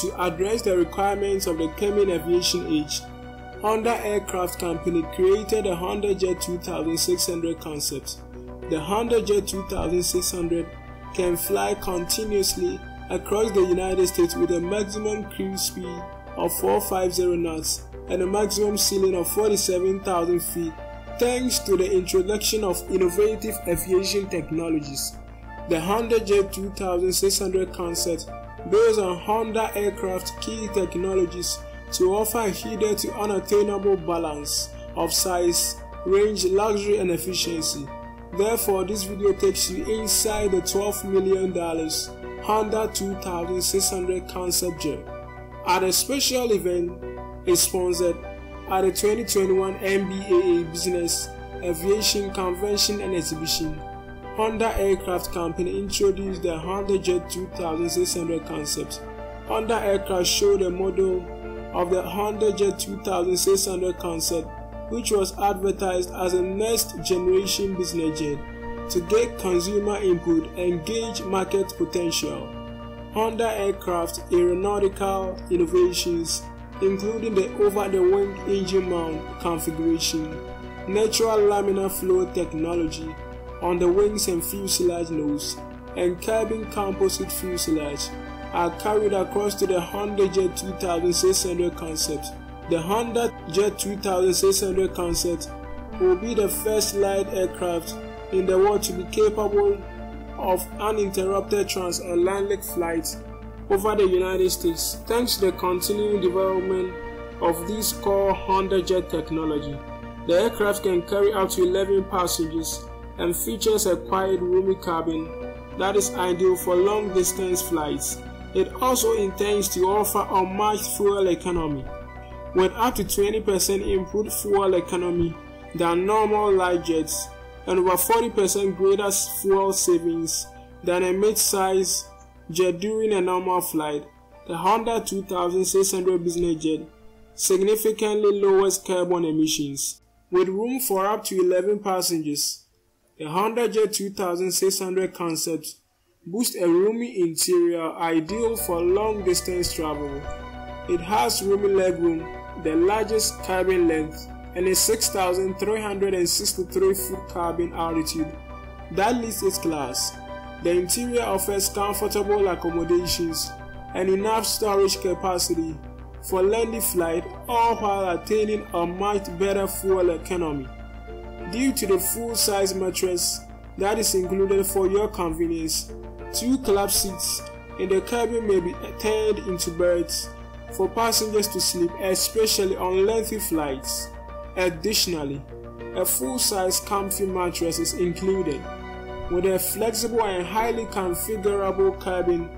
To address the requirements of the coming aviation age, Honda Aircraft Company created the Honda Jet 2600 concept. The Honda Jet 2600 can fly continuously across the United States with a maximum cruise speed of 450 knots and a maximum ceiling of 47,000 feet thanks to the introduction of innovative aviation technologies. The Honda Jet 2600 concept based on Honda aircraft key technologies to offer a hitherto unattainable balance of size, range, luxury and efficiency. Therefore, this video takes you inside the $12 million Honda 2600 concept jet. At a special event, is sponsored at the 2021 NBAA Business Aviation Convention and Exhibition. Honda Aircraft Company introduced the Honda Jet 2600 concept. Honda Aircraft showed a model of the Honda Jet 2600 concept, which was advertised as a next generation business jet to get consumer input and gauge market potential. Honda Aircraft Aeronautical Innovations, including the over the wing engine mount configuration, natural laminar flow technology on the wings and fuselage nose, and cabin composite fuselage are carried across to the Honda Jet 2600 concept. The Honda Jet 2600 concept will be the first light aircraft in the world to be capable of uninterrupted transatlantic flights over the United States thanks to the continuing development of this core Honda Jet technology. The aircraft can carry up to 11 passengers and features a quiet roomy cabin that is ideal for long distance flights. It also intends to offer unmatched fuel economy, with up to 20% improved fuel economy than normal light jets and over 40% greater fuel savings than a mid-size jet during a normal flight. The Honda 2600 business jet significantly lowers carbon emissions. With room for up to 11 passengers, the Honda Jet 2600 concept boasts a roomy interior ideal for long distance travel. It has roomy legroom, the largest cabin length, and a 6,363 foot cabin altitude that leads its class. The interior offers comfortable accommodations and enough storage capacity for lengthy flight all while attaining a much better fuel economy. Due to the full-size mattress that is included for your convenience, two club seats in the cabin may be turned into berths for passengers to sleep, especially on lengthy flights. Additionally, a full-size comfy mattress is included, with a flexible and highly configurable cabin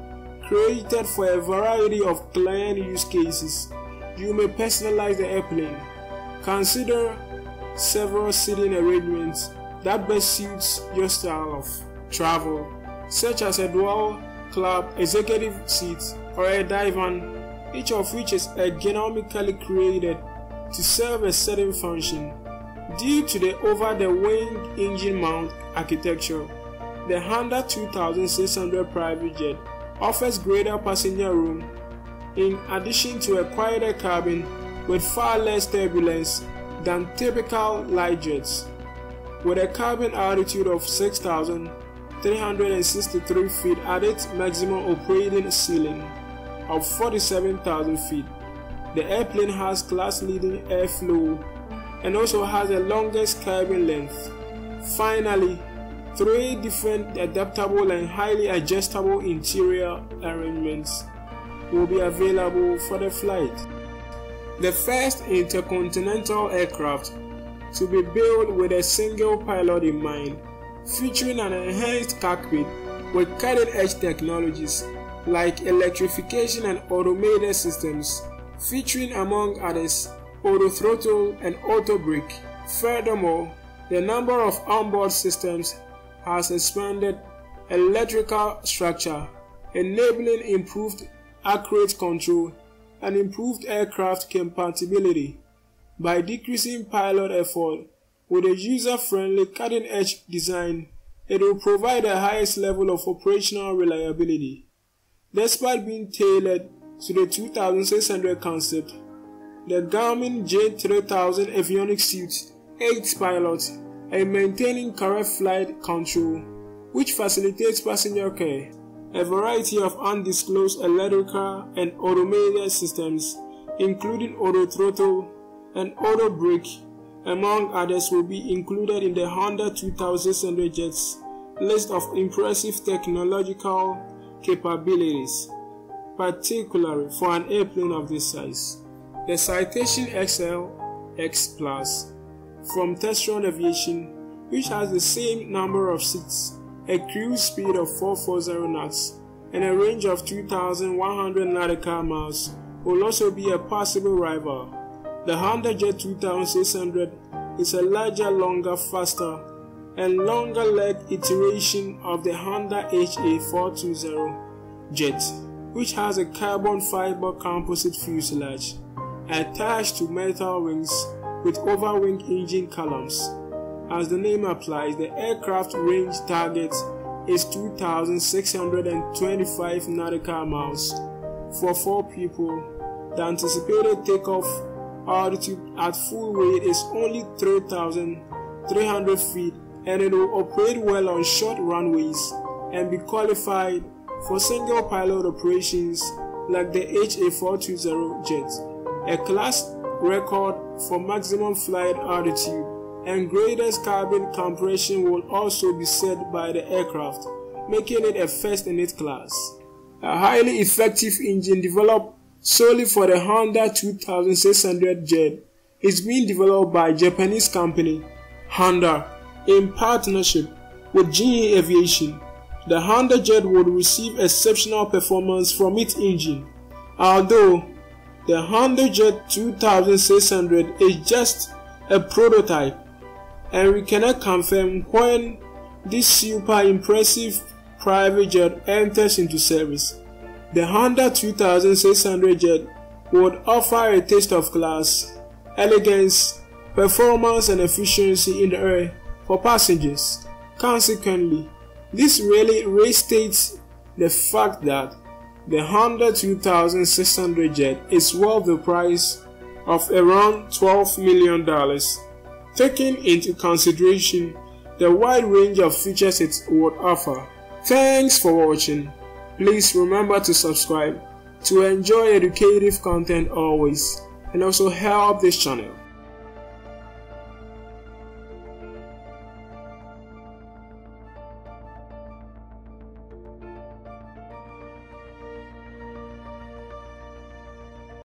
created for a variety of client use cases. You may personalize the airplane. Consider several seating arrangements that best suits your style of travel, such as a dual club executive seat or a divan, each of which is ergonomically created to serve a certain function. Due to the over-the-wing engine mount architecture, the Honda 2600 private jet offers greater passenger room in addition to a quieter cabin with far less turbulence than typical light jets. With a cabin altitude of 6,363 feet at its maximum operating ceiling of 47,000 feet, the airplane has class-leading airflow and also has the longest cabin length. Finally, three different adaptable and highly adjustable interior arrangements will be available for the flight. The first intercontinental aircraft to be built with a single pilot in mind, featuring an enhanced cockpit with cutting-edge technologies like electrification and automated systems, featuring among others auto throttle and auto brake. Furthermore, the number of onboard systems has expanded electrical structure, enabling improved accurate control and improved aircraft compatibility by decreasing pilot effort with a user-friendly cutting-edge design it will provide the highest level of operational reliability. Despite being tailored to the 2600 concept. The Garmin G3000 avionics suit aids pilots in maintaining correct flight control, which facilitates passenger care. A variety of undisclosed electrical and automated systems, including auto throttle and auto brake, among others, will be included in the Honda 2600 Jet's list of impressive technological capabilities, particularly for an airplane of this size. The Citation XL X Plus from Textron Aviation, which has the same number of seats, a cruise speed of 440 knots, and a range of 2,100 nautical miles, will also be a possible rival. The Honda Jet 2600 is a larger, longer, faster, and longer leg iteration of the Honda HA420 jet, which has a carbon fiber composite fuselage attached to metal wings with overwing engine columns. As the name applies, the aircraft range target is 2,625 nautical miles for four people. The anticipated takeoff altitude at full weight is only 3,300 feet and it will operate well on short runways and be qualified for single pilot operations like the HA420 jet, a class record for maximum flight altitude and greatest cabin compression will also be set by the aircraft, making it a first in its class. A highly effective engine developed solely for the Honda 2600 jet is being developed by Japanese company Honda in partnership with GE Aviation, the Honda Jet would receive exceptional performance from its engine. Although the Honda Jet 2600 is just a prototype, and we cannot confirm when this super impressive private jet enters into service. The Honda 2600 jet would offer a taste of class, elegance, performance, and efficiency in the air for passengers. Consequently, this really restates the fact that the Honda 2600 jet is worth the price of around $12 million, taking into consideration the wide range of features it would offer. Thanks for watching. Please remember to subscribe to enjoy educative content always and also help this channel.